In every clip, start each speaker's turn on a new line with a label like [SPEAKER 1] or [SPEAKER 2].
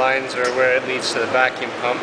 [SPEAKER 1] lines are where it leads to the vacuum pump.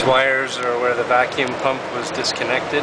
[SPEAKER 1] These wires are where the vacuum pump was disconnected.